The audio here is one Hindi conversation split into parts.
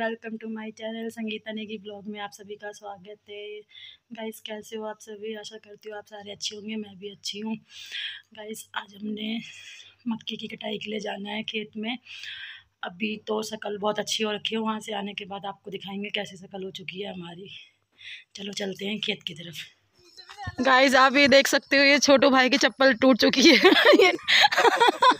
Welcome to my channel Sangeeta Negi vlog में आप सभी का स्वागत है। गाइस, कैसे हो आप सभी? आशा करती हूँ आप सारे अच्छे होंगे, मैं भी अच्छी हूँ। गाइस, आज हमने मक्की की कटाई के लिए जाना है खेत में। अभी तो शकल बहुत अच्छी हो रखी है, वहाँ से आने के बाद आपको दिखाएँगे कैसे शकल हो चुकी है हमारी। चलो चलते हैं खेत की तरफ़। गाइज़ आप ये देख सकते हो, ये छोटू भाई की चप्पल टूट चुकी है।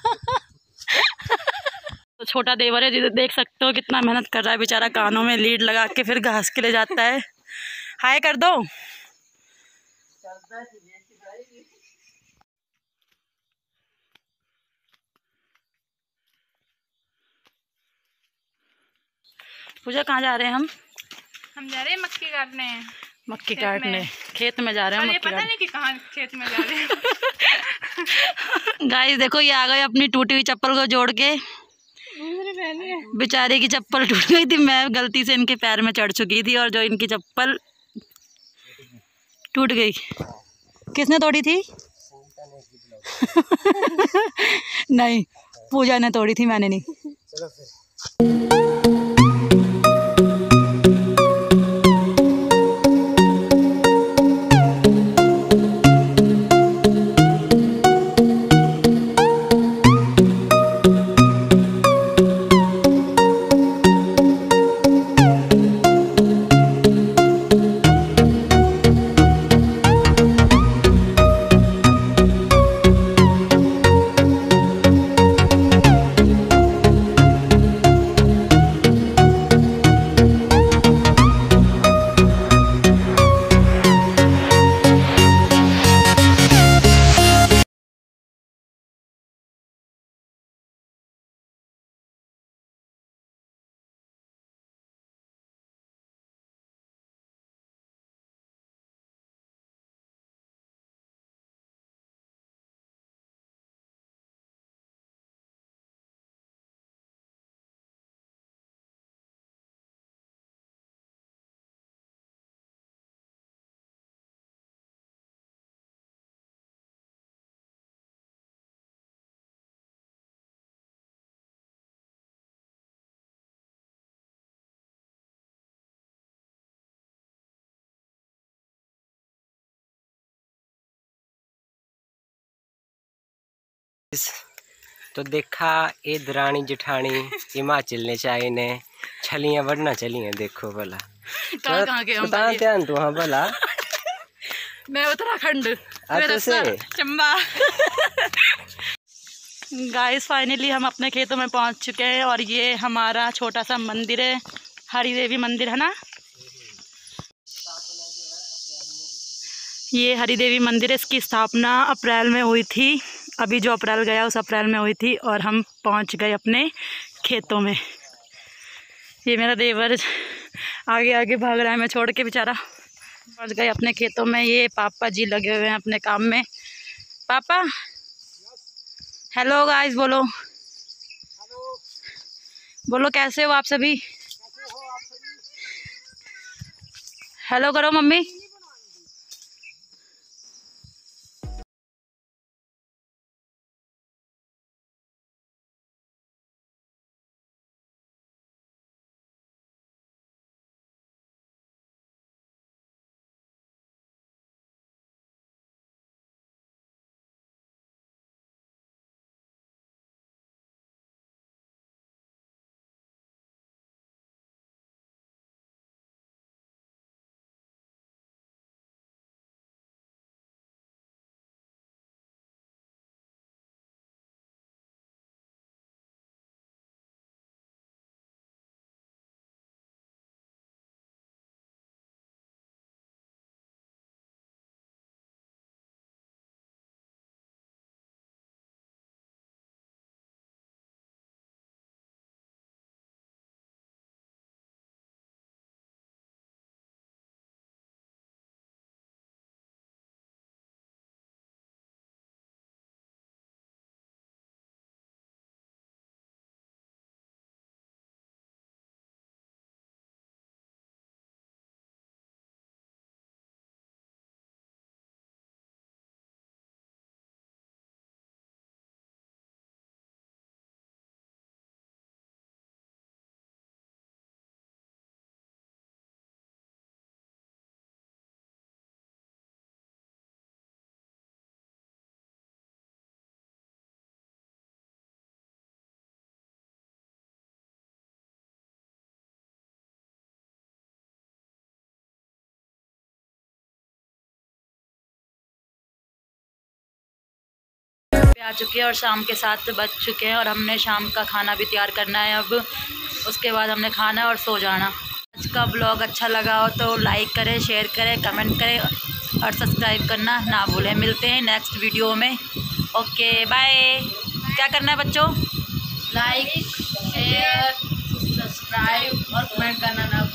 छोटा देवर है जिसे देख सकते हो कितना मेहनत कर रहा है बेचारा कानों में लीड लगा के फिर घास के लिए जाता है। हाय कर दो। पूजा कहाँ जा रहे हैं हम? हम जा रहे हैं मक्की काटने। मक्की काटने। खेत में जा रहे हैं पता नहीं कि कहाँ खेत में जा रहे हैं। गाइस देखो ये आ गए अपनी टूटी हुई चप्पल को जोड़ के। बेचारे की चप्पल टूट गई थी मैं गलती से इनके पैर में चढ़ चुकी थी और जो इनकी चप्पल टूट गई। किसने तोड़ी थी? नहीं पूजा ने तोड़ी थी मैंने नहीं। तो देखा ये दरानी जेठानी हिमाचल ने चाहे ने छलियाँ बढ़ना चलियाँ देखो भला। कहाँ कहाँ के बता ध्यान तू हाँ भला। मैं उत्तराखंड अच्छा चंबा। गाइस फाइनली हम अपने खेतों में पहुँच चुके हैं और ये हमारा छोटा सा मंदिर है हरी देवी मंदिर है ना? ये हरी देवी मंदिर है इसकी स्थापना अप्रैल में हुई थी। अभी जो अप्रैल गया, उस अप्रैल में हुई थी और हम पहुँच गए अपने खेतों में। ये मेरा देवर आगे आगे भाग रहा है, मैं छोड़ के बेचारा पहुँच गए अपने खेतों में। ये पापा जी लगे हुए हैं अपने काम में। पापा? हेलो गाइस बोलो। बोलो, कैसे हो आप सभी? हेलो करो मम्मी। आ चुके हैं और शाम के साथ बज चुके हैं और हमने शाम का खाना भी तैयार करना है अब। उसके बाद हमने खाना और सो जाना। आज का ब्लॉग अच्छा लगा हो तो लाइक करें शेयर करें कमेंट करें और सब्सक्राइब करना ना भूलें। मिलते हैं नेक्स्ट वीडियो में। ओके बाय क्या करना है बच्चों? लाइक शेयर सब्सक्राइब और कमेंट करना ना